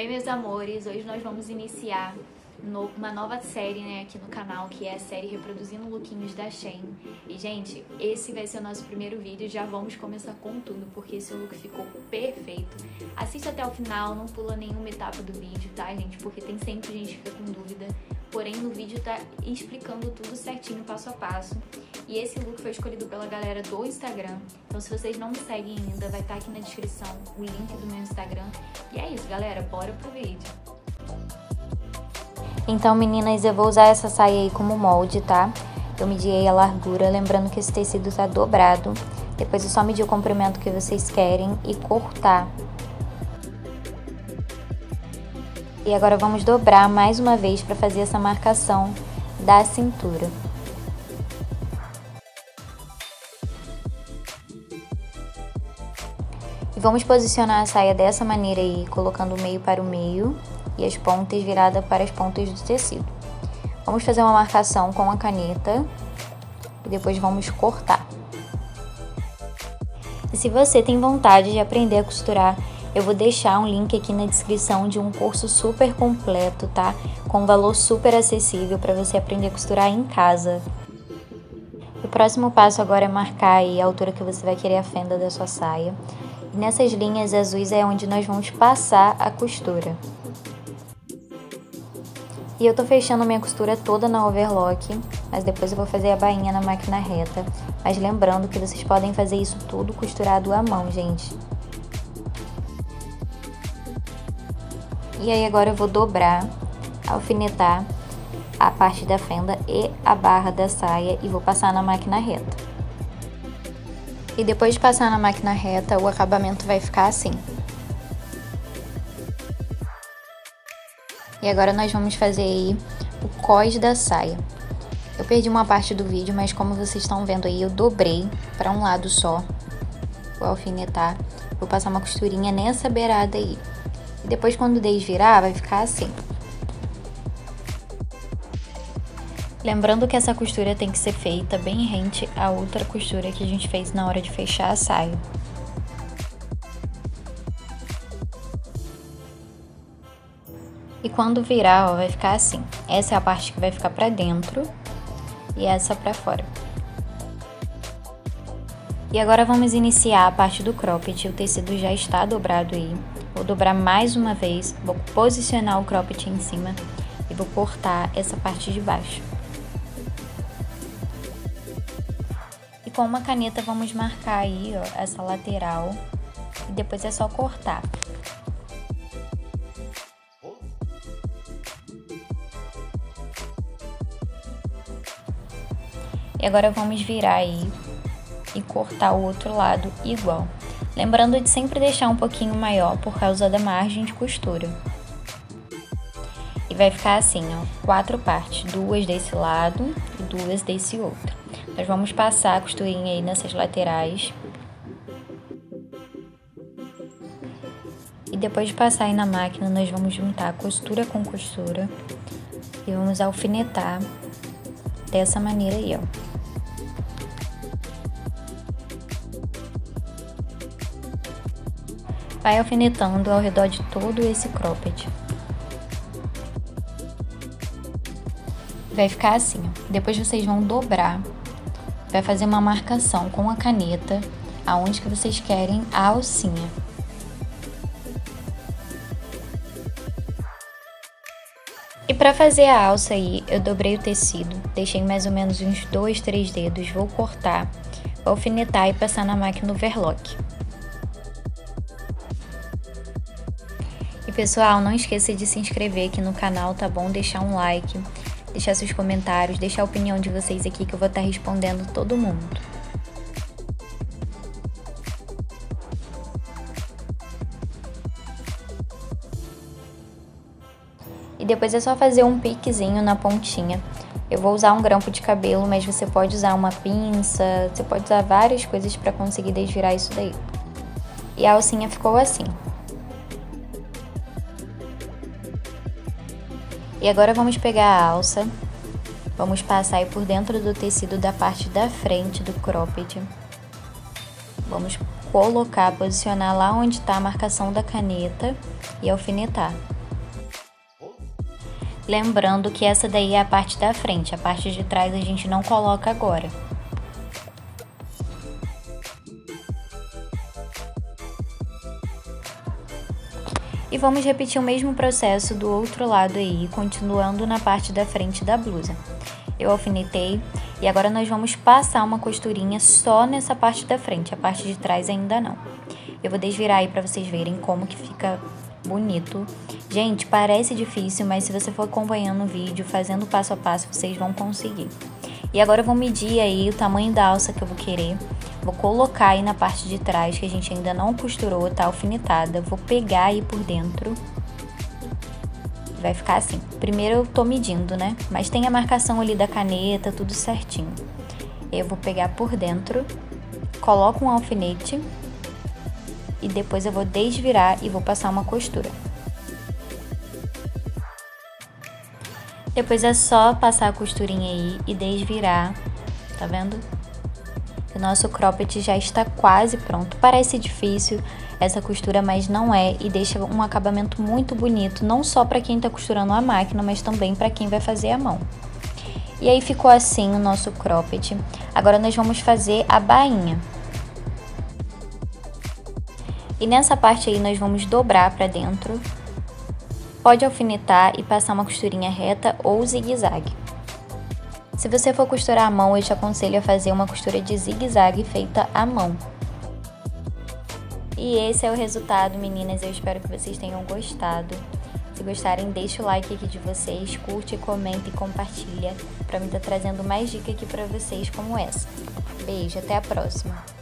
Oi, meus amores! Hoje nós vamos iniciar uma nova série né, aqui no canal, que é a série Reproduzindo Lookinhos da Shein. E, gente, esse vai ser o nosso primeiro vídeo já vamos começar com tudo, porque esse look ficou perfeito. Assista até o final, não pula nenhuma etapa do vídeo, tá, gente? Porque tem sempre gente que fica com dúvida. Porém, no vídeo tá explicando tudo certinho, passo a passo. E esse look foi escolhido pela galera do Instagram. Então, se vocês não me seguem ainda, vai estar tá aqui na descrição o link do meu Instagram. E é isso, galera. Bora pro vídeo. Então, meninas, eu vou usar essa saia aí como molde, tá? Eu medi a largura, lembrando que esse tecido tá dobrado. Depois é só medir o comprimento que vocês querem e cortar. E agora vamos dobrar mais uma vez para fazer essa marcação da cintura. Vamos posicionar a saia dessa maneira aí, colocando o meio para o meio e as pontas viradas para as pontas do tecido. Vamos fazer uma marcação com a caneta e depois vamos cortar. E se você tem vontade de aprender a costurar, eu vou deixar um link aqui na descrição de um curso super completo, tá? Com valor super acessível para você aprender a costurar em casa. O próximo passo agora é marcar a altura que você vai querer a fenda da sua saia. Nessas linhas azuis é onde nós vamos passar a costura. E eu tô fechando minha costura toda na overlock, mas depois eu vou fazer a bainha na máquina reta. Mas lembrando que vocês podem fazer isso tudo costurado à mão, gente. E aí agora eu vou dobrar, alfinetar a parte da fenda e a barra da saia e vou passar na máquina reta. E depois de passar na máquina reta, o acabamento vai ficar assim. E agora nós vamos fazer aí o cós da saia. Eu perdi uma parte do vídeo, mas como vocês estão vendo aí, eu dobrei para um lado só. Vou alfinetar. Vou passar uma costurinha nessa beirada aí. E depois quando desvirar, vai ficar assim. Lembrando que essa costura tem que ser feita bem rente à outra costura que a gente fez na hora de fechar a saia. E quando virar, ó, vai ficar assim. Essa é a parte que vai ficar pra dentro e essa pra fora. E agora vamos iniciar a parte do cropped. O tecido já está dobrado aí. Vou dobrar mais uma vez, vou posicionar o cropped em cima e vou cortar essa parte de baixo. Com uma caneta vamos marcar aí, ó, essa lateral e depois é só cortar. E agora vamos virar aí e cortar o outro lado igual. Lembrando de sempre deixar um pouquinho maior por causa da margem de costura. Vai ficar assim, ó, quatro partes, duas desse lado e duas desse outro. Nós vamos passar a costurinha aí nessas laterais. E depois de passar aí na máquina, nós vamos juntar costura com costura e vamos alfinetar dessa maneira aí, ó. Vai alfinetando ao redor de todo esse cropped. Vai ficar assim. Depois vocês vão dobrar. Vai fazer uma marcação com a caneta aonde que vocês querem a alcinha. E para fazer a alça aí, eu dobrei o tecido, deixei mais ou menos uns dois, três dedos, vou cortar, alfinetar e passar na máquina overlock. E pessoal, não esqueça de se inscrever aqui no canal, tá bom? Deixar um like, deixar seus comentários, deixar a opinião de vocês aqui que eu vou estar respondendo todo mundo. E depois é só fazer um piquezinho na pontinha. Eu vou usar um grampo de cabelo, mas você pode usar uma pinça, você pode usar várias coisas para conseguir desvirar isso daí. E a alcinha ficou assim. E agora vamos pegar a alça, vamos passar por dentro do tecido da parte da frente do cropped. Vamos colocar, posicionar lá onde está a marcação da caneta e alfinetar. Lembrando que essa daí é a parte da frente, a parte de trás a gente não coloca agora. E vamos repetir o mesmo processo do outro lado aí, continuando na parte da frente da blusa. Eu alfinetei e agora nós vamos passar uma costurinha só nessa parte da frente, a parte de trás ainda não. Eu vou desvirar aí para vocês verem como que fica bonito. Gente, parece difícil, mas se você for acompanhando o vídeo, fazendo passo a passo, vocês vão conseguir. E agora eu vou medir aí o tamanho da alça que eu vou querer. Vou colocar aí na parte de trás, que a gente ainda não costurou, tá alfinetada. Vou pegar aí por dentro. Vai ficar assim. Primeiro eu tô medindo, né? Mas tem a marcação ali da caneta, tudo certinho. Eu vou pegar por dentro, coloco um alfinete e depois eu vou desvirar e vou passar uma costura. Depois é só passar a costurinha aí e desvirar, tá vendo? O nosso cropped já está quase pronto. Parece difícil essa costura, mas não é e deixa um acabamento muito bonito, não só para quem está costurando a máquina, mas também para quem vai fazer a mão. E aí ficou assim o nosso cropped. Agora nós vamos fazer a bainha. E nessa parte aí nós vamos dobrar para dentro Pode alfinetar e passar uma costurinha reta ou zigue-zague. Se você for costurar à mão, eu te aconselho a fazer uma costura de zigue-zague feita à mão. E esse é o resultado, meninas. Eu espero que vocês tenham gostado. Se gostarem, deixa o like aqui de vocês, curte, comenta e compartilha para mim estar tá trazendo mais dicas aqui para vocês como essa. Beijo, até a próxima!